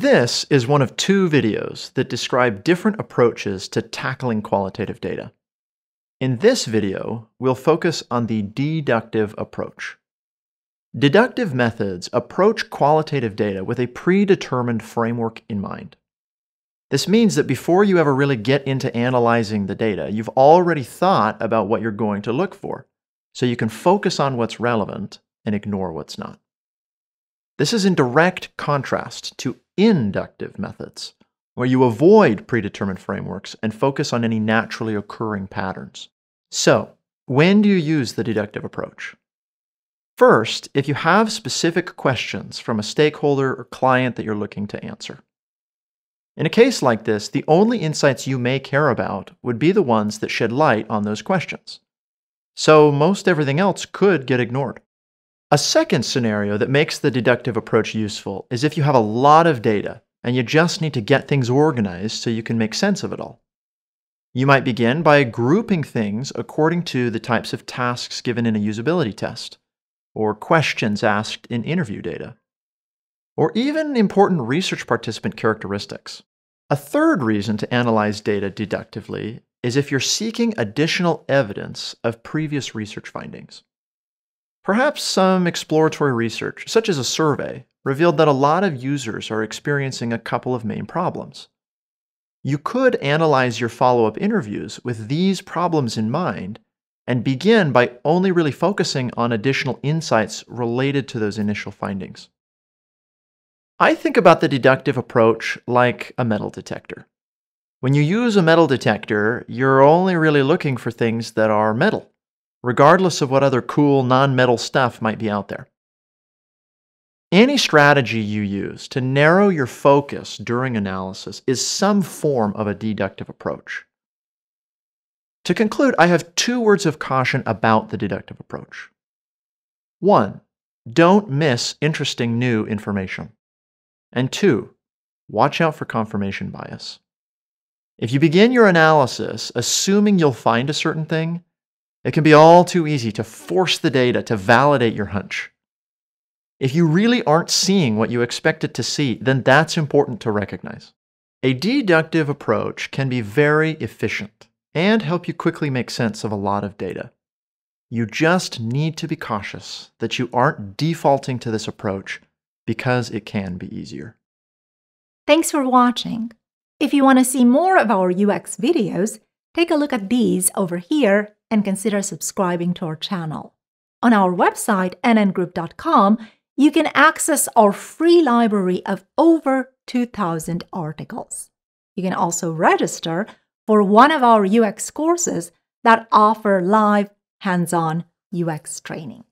This is one of two videos that describe different approaches to tackling qualitative data. In this video, we'll focus on the deductive approach. Deductive methods approach qualitative data with a predetermined framework in mind. This means that before you ever really get into analyzing the data, you've already thought about what you're going to look for, so you can focus on what's relevant and ignore what's not. This is in direct contrast to inductive methods, where you avoid predetermined frameworks and focus on any naturally occurring patterns. So, when do you use the deductive approach? First, if you have specific questions from a stakeholder or client that you're looking to answer. In a case like this, the only insights you may care about would be the ones that shed light on those questions. So most everything else could get ignored. A second scenario that makes the deductive approach useful is if you have a lot of data and you just need to get things organized so you can make sense of it all. You might begin by grouping things according to the types of tasks given in a usability test, or questions asked in interview data, or even important research participant characteristics. A third reason to analyze data deductively is if you're seeking additional evidence of previous research findings. Perhaps some exploratory research, such as a survey, revealed that a lot of users are experiencing a couple of main problems. You could analyze your follow up interviews with these problems in mind and begin by only really focusing on additional insights related to those initial findings. I think about the deductive approach like a metal detector. When you use a metal detector, you're only really looking for things that are metal regardless of what other cool non metal stuff might be out there. Any strategy you use to narrow your focus during analysis is some form of a deductive approach. To conclude, I have two words of caution about the deductive approach. One, don't miss interesting new information. And two, watch out for confirmation bias. If you begin your analysis assuming you'll find a certain thing, it can be all too easy to force the data to validate your hunch. If you really aren't seeing what you expected to see, then that's important to recognize. A deductive approach can be very efficient and help you quickly make sense of a lot of data. You just need to be cautious that you aren't defaulting to this approach because it can be easier. Thanks for watching. If you want to see more of our UX videos, take a look at these over here and consider subscribing to our channel. On our website, nngroup.com, you can access our free library of over 2,000 articles. You can also register for one of our UX courses that offer live hands on UX training.